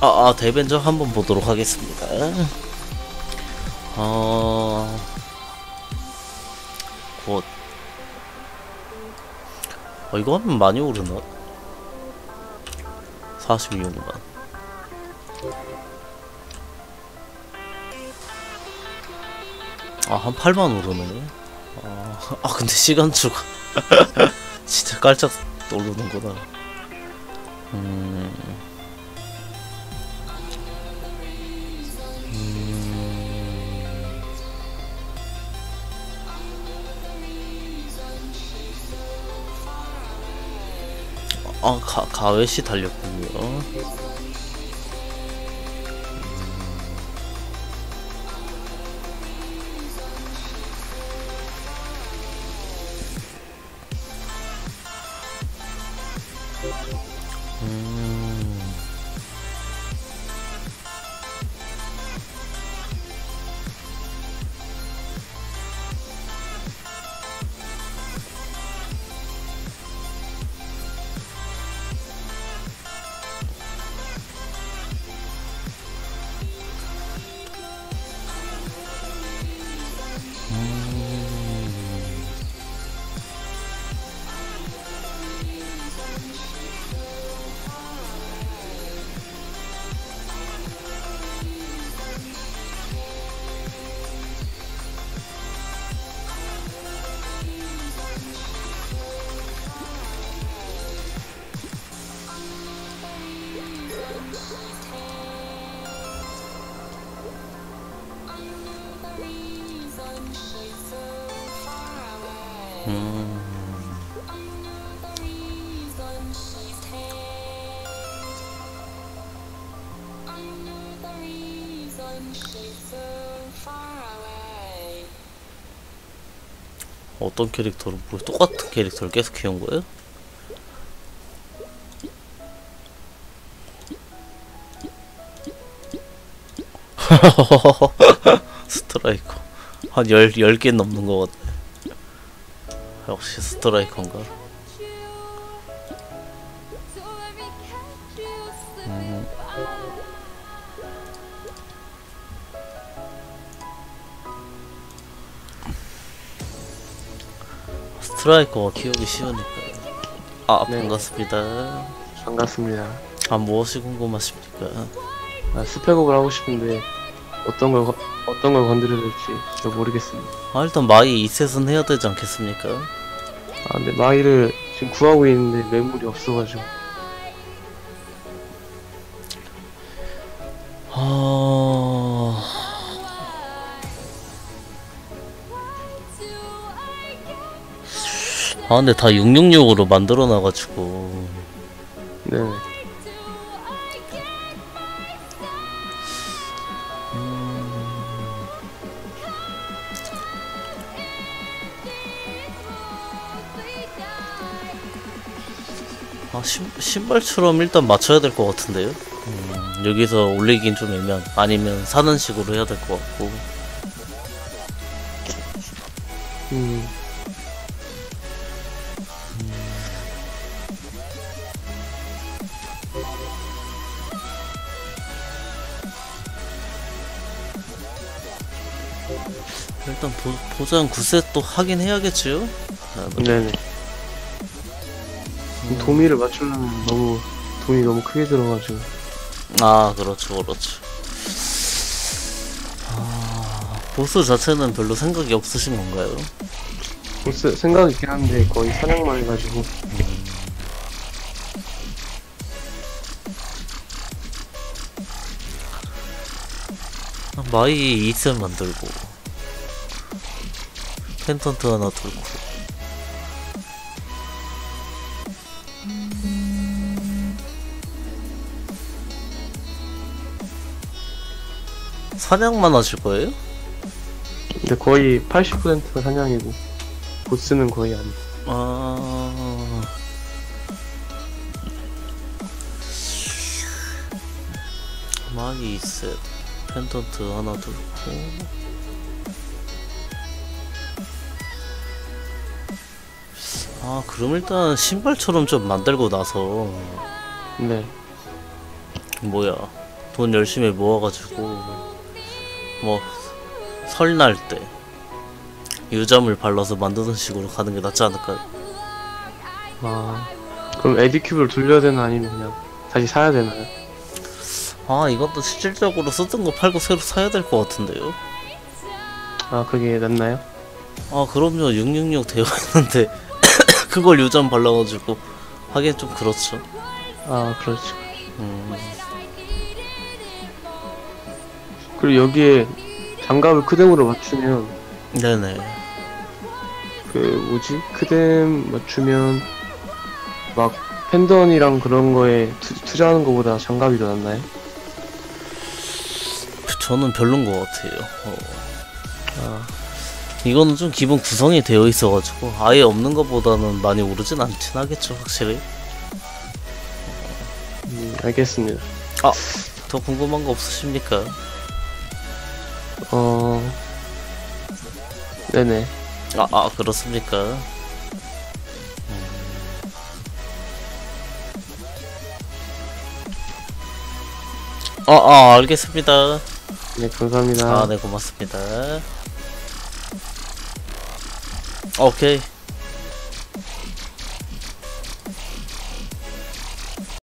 아, 아 데벤저 한번 보도록 하겠습니다. 어, 곧. 어, 이거 하면 많이 오르나? 46만. 아, 한 8만 오르네. 아, 아 근데 시간추가 진짜 깔짝 오르는구나. 음. 아, 가, 가외시 달렸군요. 음. 어떤 캐릭터를 뭐 똑같은 캐릭터를 계속 키운 거예요? 스트라이커 한 열, 열 개 넘는 거 같아 역시 스트라이커인가? 음. 스트라이커가 키우기 쉬우니까 아 네. 반갑습니다 반갑습니다. 아 무엇이 궁금하십니까? 아, spec up을 하고 싶은데 어떤 걸 거- 어떤 걸 건드려야 될지 잘 모르겠습니다. 아 일단 마이 2set은 해야 되지 않겠습니까? 아 근데 마이를 지금 구하고 있는데 매물이 없어가지고 아... 아 근데 다 666으로 만들어 놔가지고 네 아 신, 신발처럼 일단 맞춰야 될 것 같은데요? 음, 여기서 올리긴 좀 애매한 아니면 사는 식으로 해야 될 것 같고 음, 일단 보, 보장 9셋 또 하긴 해야겠지요? 아, 뭐, 네 네. 도미를 맞추려면 너무 돈이 너무 크게 들어가지고 아 그렇죠 그렇죠 아, 보스 자체는 별로 생각이 없으신 건가요? 보스 생각이 있긴 한데 거의 사냥만 해가지고 아, 마이 2셋 만들고 펜턴트 하나 들고 사냥만 하실 거예요? 근데 거의 80%가 사냥이고 보스는 거의 안. 아... 마이 2set 펜던트 하나 들고. 아 그럼 일단 신발처럼 좀 만들고 나서. 네. 뭐야. 돈 열심히 모아가지고 뭐 설날 때 유점을 발라서 만드는 식으로 가는 게 낫지 않을까요? 아 그럼 에디큐브를 돌려야 되나 아니면 그냥 다시 사야 되나요? 아 이것도 실질적으로 쓰던 거 팔고 새로 사야 될 것 같은데요? 아 그게 낫나요? 아 그럼요 666 되어 있는데 그걸 유점 발라가지고 하기엔 좀 그렇죠 아 그렇죠 음, 그리고 여기에 장갑을 크뎀으로 맞추면 네네 그 뭐지 크뎀 맞추면 막 펜던이랑 그런 거에 투, 투자하는 거보다 장갑이 더 낫나요? 저는 별론 것 같아요 어. 아 이거는 좀 기본 구성이 되어 있어가지고 아예 없는 것보다는 많이 오르진 않긴 하겠죠 확실히 음, 알겠습니다 더 궁금한 거 없으십니까? 어 네네 아, 아 그렇습니까? 음. 아, 아, 알겠습니다. 네 감사합니다 아, 네, 고맙습니다. 오케이.